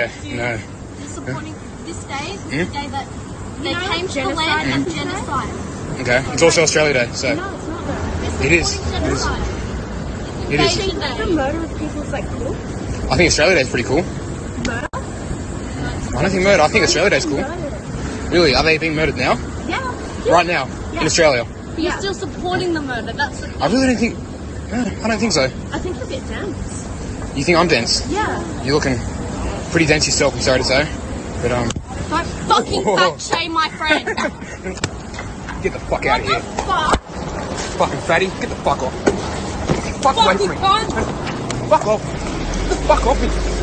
Yeah, no. You're supporting this day is Hmm? the day that they know, came to the land and and genocide. Okay. It's also Australia Day, so No, it's not though. They're It is. supporting It is. genocide. It is. Invasion The murder of people is like cool. I think Australia Day is pretty cool. Murder? I don't think murder. I think Australia Day is cool. Really? Are they being murdered now? Yeah. Right now in Australia? But You're still supporting the murder. That's the I really don't think. No, I don't think so. I think you'll get dense. You think I'm dense? Yeah. You're looking pretty dense yourself. I'm sorry to say, but um, Don't fucking fat shame my friend. get the fuck out of here, Fuck. fucking fatty. Get the fuck off. Fuck away from me. cunt. Fuck off. Fuck off me.